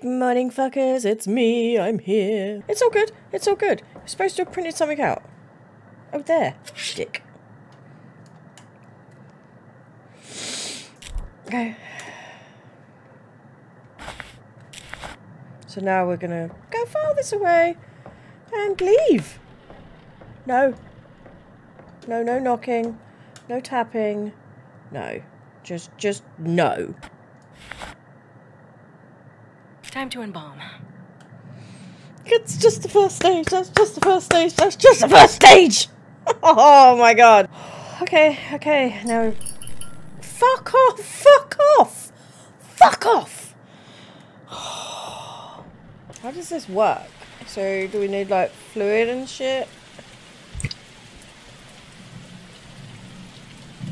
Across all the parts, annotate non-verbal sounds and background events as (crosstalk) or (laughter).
Good morning, fuckers. It's me. I'm here. It's all good. It's all good. You're supposed to have printed something out. Oh, there. Dick. Okay. So now we're gonna go file this away and leave. No. No, no knocking. No tapping. No. Just, just no. Time to embalm. It's just the first stage. That's just the first stage. That's just the first stage. (laughs) Oh my god. Okay, okay. Now, fuck off. Fuck off. Fuck off. (sighs) How does this work? So, do we need like fluid and shit?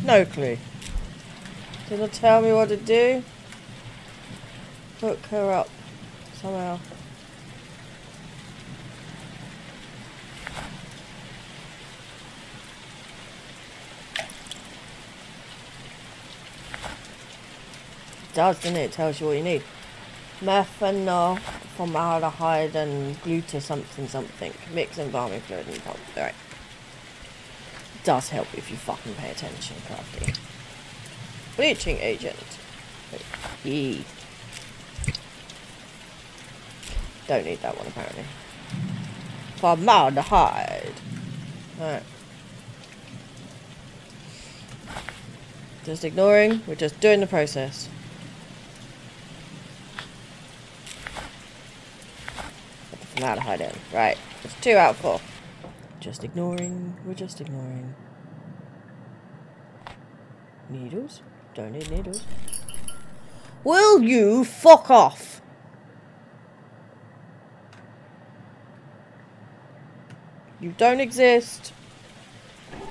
No clue. Didn't tell me what to do. Hook her up somehow. It does, doesn't it? It tells you what you need. Methanol, formaldehyde, and gluta something something. Mix embalming fluid and pump. Alright. Does help if you fucking pay attention, crafty. Bleaching agent. E. Don't need that one apparently. Formaldehyde. Alright. Just ignoring, we're just doing the process. Put the formaldehyde in. Right. It's two out of four. Just ignoring, we're just ignoring. Needles? Don't need needles. Will you fuck off? You don't exist.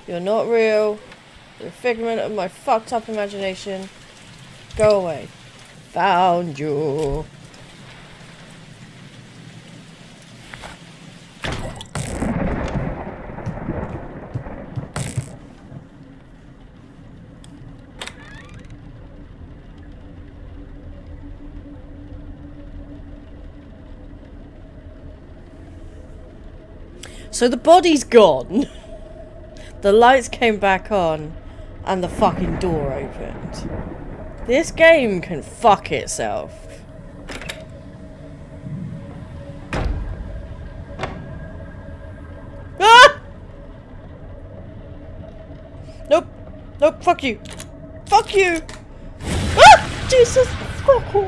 You're not real. You're a figment of my fucked up imagination. Go away. Found you. So the body's gone. The lights came back on. And the fucking door opened. This game can fuck itself. Ah! Nope. Nope. Fuck you. Fuck you. Ah! Jesus fucking.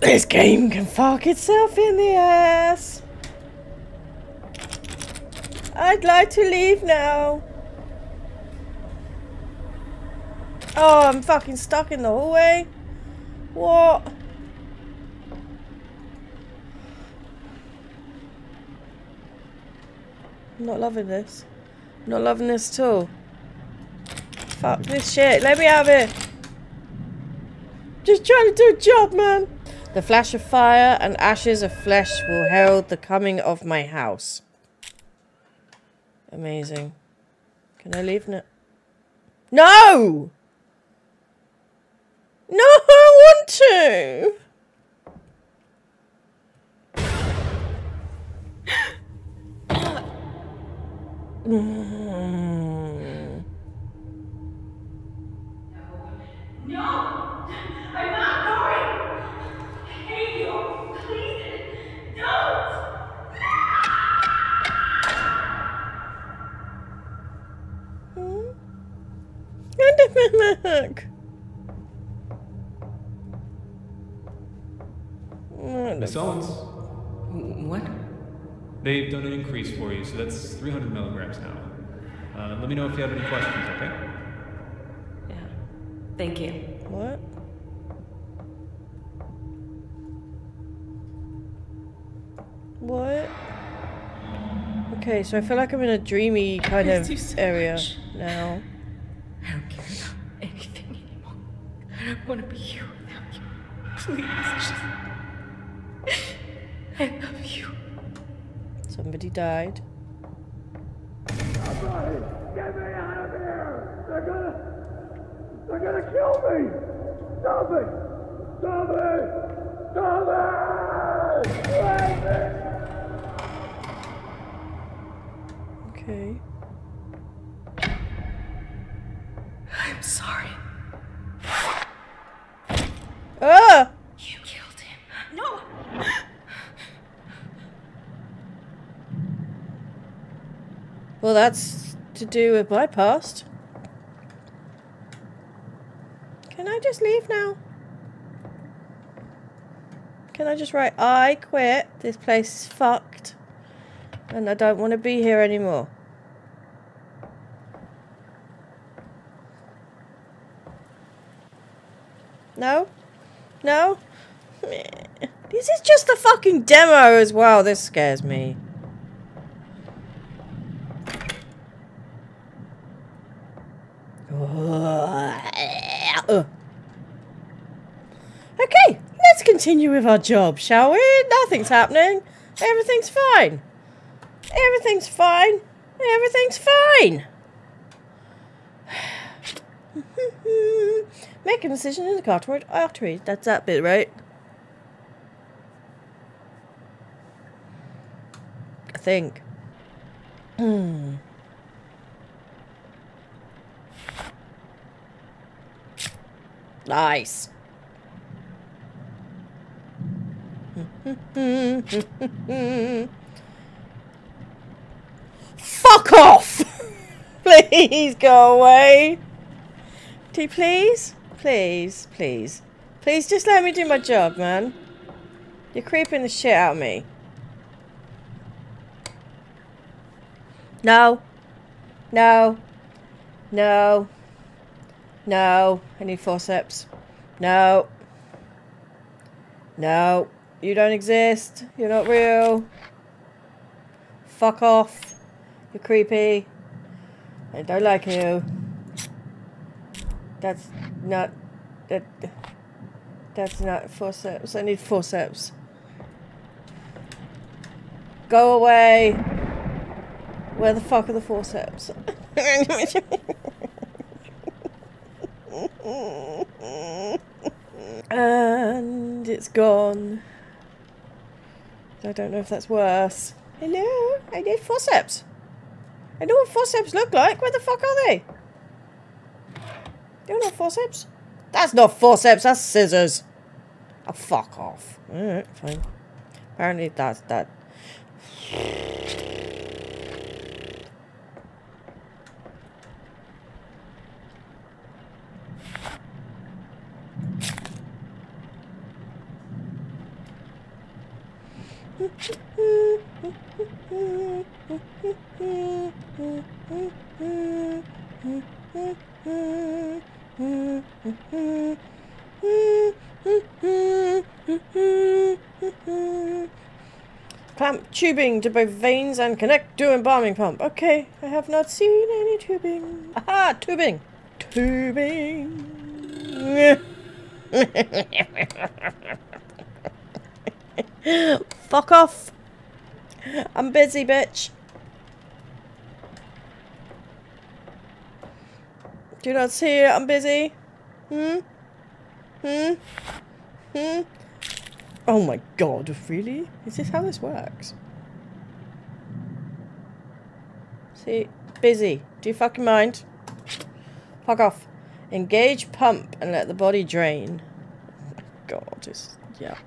This game can fuck itself in the ass. I'd like to leave now. Oh, I'm fucking stuck in the hallway. What? I'm not loving this. I'm not loving this at all. Fuck this shit. Let me of here. Just trying to do a job, man. The flash of fire and ashes of flesh will herald the coming of my house. Amazing. Can I leave now? No! No, I want to! Mm. (laughs) Miss Owens, What? they've done an increase for you, so that's 300 milligrams now. Uh, let me know if you have any questions, okay? Yeah. Thank you. What? What? Okay, so I feel like I'm in a dreamy kind of so area much. now. I don't care about anything anymore. I don't want to be here without you. Please, just. Somebody died. Get me out of here! They're gonna... They're gonna kill me! Stop it! Stop it! Stop it! Let me! Okay. I'm sorry. Ah! You killed him. No! Well, that's to do with my past. Can I just leave now? Can I just write, I quit, this place is fucked, and I don't want to be here anymore? No? No? This is just a fucking demo as well. This scares me. Okay, let's continue with our job, shall we? Nothing's happening. Everything's fine. Everything's fine. Everything's fine. (sighs) Make a incision in the carotid artery. That's that bit, right? I think. Hmm. Nice. Fuck off! (laughs) please go away. Do you please? Please, please. Please just let me do my job, man. You're creeping the shit out of me. No. No. No. No. I need forceps. No. No. You don't exist. You're not real. Fuck off. You're creepy. I don't like you. That's not... That... That's not forceps. I need forceps. Go away. Where the fuck are the forceps? (laughs) (laughs) and it's gone. I don't know if that's worse. Hello? I need forceps. I know what forceps look like. Where the fuck are they? You know forceps? That's not forceps, that's scissors. Oh, fuck off. Alright, fine. Apparently that's that. Clamp tubing to both veins and connect to embalming pump. Okay, I have not seen any tubing. Aha, tubing. Tubing. (laughs) Fuck off. (laughs) I'm busy, bitch. Do you not see it? I'm busy. Hmm? Hmm? Hmm? Oh my god, really? Is this how this works? See? Busy. Do you fucking mind? Fuck off. Engage pump and let the body drain. Oh my god, it's... Yeah.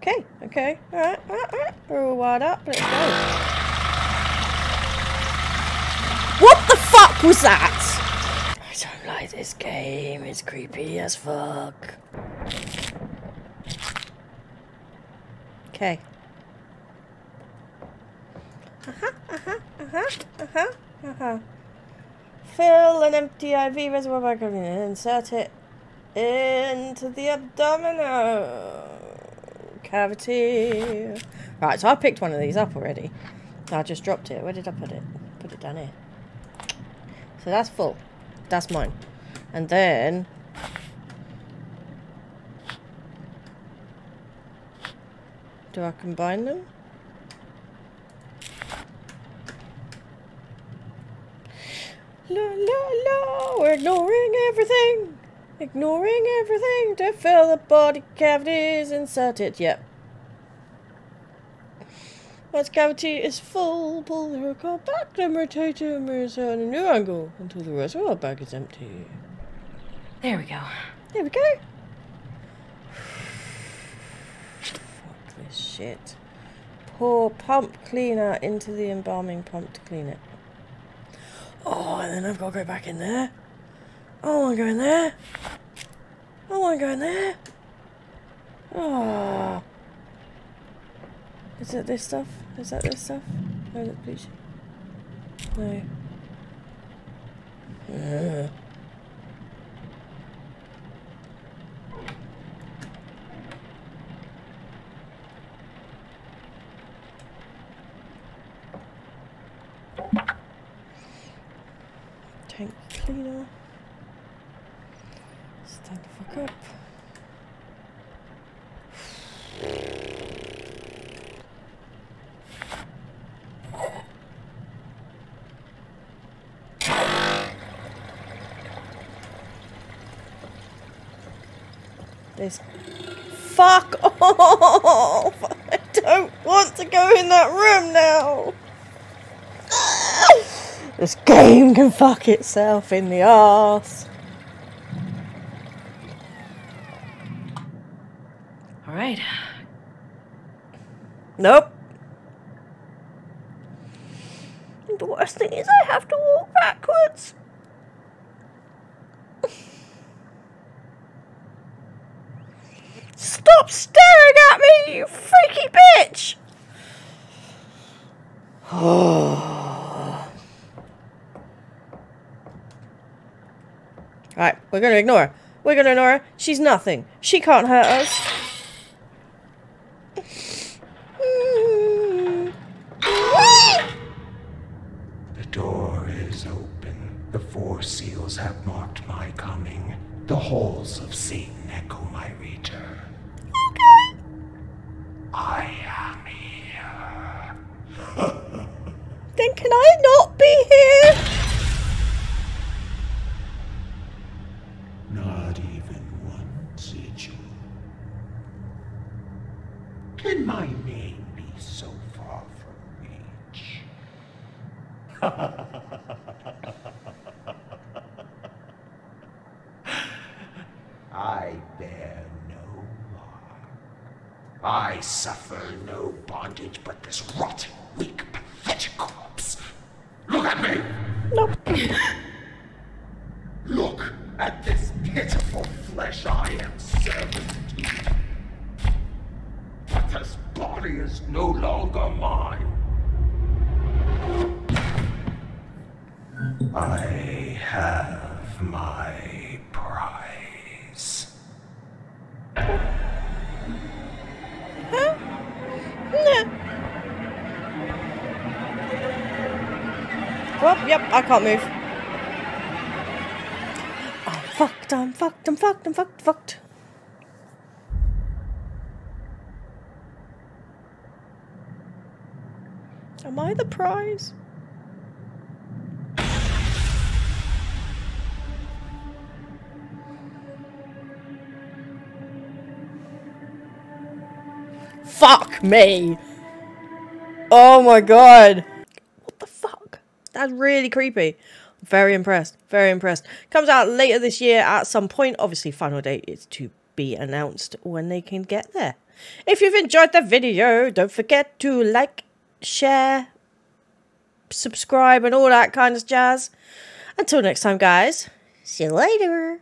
Okay, okay. Alright, alright, alright. We're all wired up. Let's go. What the fuck was that? I don't like this game. It's creepy as fuck. Okay. Uh-huh, uh-huh, uh-huh, uh-huh, uh-huh. Fill an empty IV reservoir back and insert it into the abdominal cavity. Right, so I picked one of these up already. I just dropped it. Where did I put it? Put it down here. So that's full. That's mine. And then... Do I combine them? La la la, we're ignoring everything. Ignoring everything to fill the body cavities inserted. Yep. Once cavity is full, pull the up back, then rotate it and insert a new angle until the reservoir bag is empty. There we go. There we go. (sighs) Fuck this shit. Pour pump cleaner into the embalming pump to clean it. Oh, and then I've got to go back in there. I want to go in there. I want to go in there. Oh. Is it this stuff? Is that this stuff? No, look, please. No. Ugh. Tank cleaner. Up. This. Fuck (laughs) off! I don't want to go in that room now! This game can fuck itself in the arse. All right. Nope. The worst thing is I have to walk backwards. Stop staring at me, you freaky bitch! (sighs) Right, we're gonna ignore her. We're gonna ignore her. She's nothing. She can't hurt us. The door is open. The four seals have marked my coming. The halls of Satan echo my return. Okay. I am here. (laughs) Then can I not be here? I bear no mark. I suffer no bondage but this rotten, weak, pathetic corpse. Look at me! Nope. Look at this pitiful flesh I am servant to. But this body is no longer mine. I have my prize. Huh? Well, yep, I can't move. I'm fucked, I'm fucked, I'm fucked, I'm fucked, fucked. Am I the prize? Fuck me! Oh my god! What the fuck? That's really creepy. Very impressed. Very impressed. Comes out later this year at some point. Obviously, final date is to be announced when they can get there. If you've enjoyed the video, don't forget to like, share, subscribe, and all that kind of jazz. Until next time, guys. See you later.